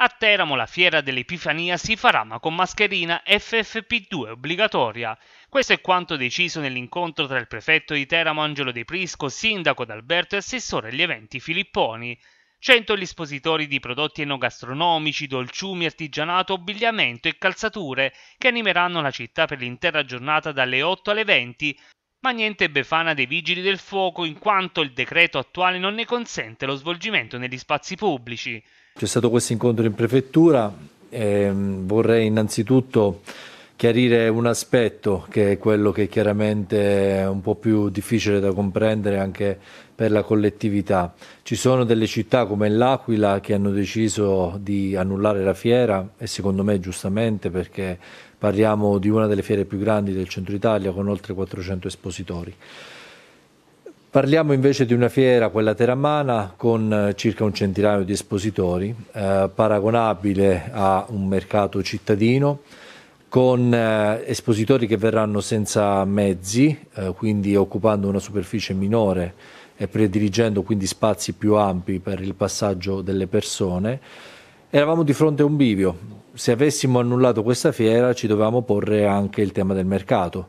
A Teramo la fiera dell'Epifania si farà ma con mascherina FFP2 obbligatoria. Questo è quanto deciso nell'incontro tra il prefetto di Teramo Angelo De Prisco, sindaco d'Alberto e assessore agli eventi Filipponi. 100 gli espositori di prodotti enogastronomici, dolciumi, artigianato, abbigliamento e calzature che animeranno la città per l'intera giornata dalle 8 alle 20, ma niente befana dei vigili del fuoco in quanto il decreto attuale non ne consente lo svolgimento negli spazi pubblici. C'è stato questo incontro in prefettura e vorrei innanzitutto chiarire un aspetto che è quello che chiaramente è un po' più difficile da comprendere anche per la collettività. Ci sono delle città come l'Aquila che hanno deciso di annullare la fiera e secondo me giustamente perché parliamo di una delle fiere più grandi del centro Italia con oltre 400 espositori. Parliamo invece di una fiera, quella teramana, con eh, circa un centinaio di espositori, eh, paragonabile a un mercato cittadino, con eh, espositori che verranno senza mezzi, eh, quindi occupando una superficie minore e prediligendo quindi spazi più ampi per il passaggio delle persone. Eravamo di fronte a un bivio. Se avessimo annullato questa fiera ci dovevamo porre anche il tema del mercato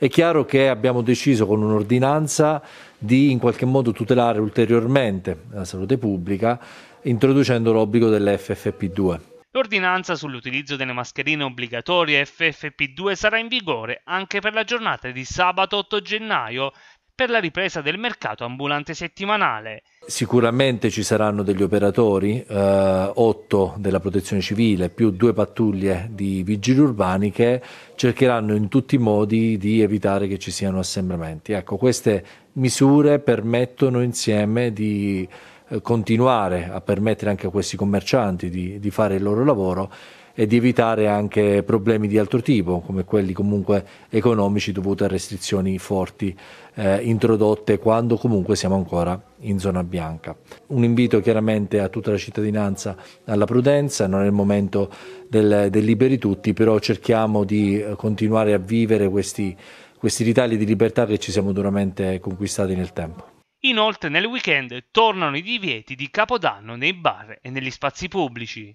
è chiaro che abbiamo deciso con un'ordinanza di in qualche modo tutelare ulteriormente la salute pubblica introducendo l'obbligo dell'FFP2. L'ordinanza sull'utilizzo delle mascherine obbligatorie FFP2 sarà in vigore anche per la giornata di sabato 8 gennaio per la ripresa del mercato ambulante settimanale. Sicuramente ci saranno degli operatori, eh, 8 della protezione civile più due pattuglie di vigili urbani che cercheranno in tutti i modi di evitare che ci siano assembramenti. Ecco, queste misure permettono insieme di continuare a permettere anche a questi commercianti di, di fare il loro lavoro e di evitare anche problemi di altro tipo, come quelli comunque economici dovuti a restrizioni forti eh, introdotte quando comunque siamo ancora in zona bianca. Un invito chiaramente a tutta la cittadinanza alla prudenza, non è il momento del, del liberi tutti, però cerchiamo di eh, continuare a vivere questi, questi ritagli di libertà che ci siamo duramente conquistati nel tempo. Inoltre nel weekend tornano i divieti di Capodanno nei bar e negli spazi pubblici.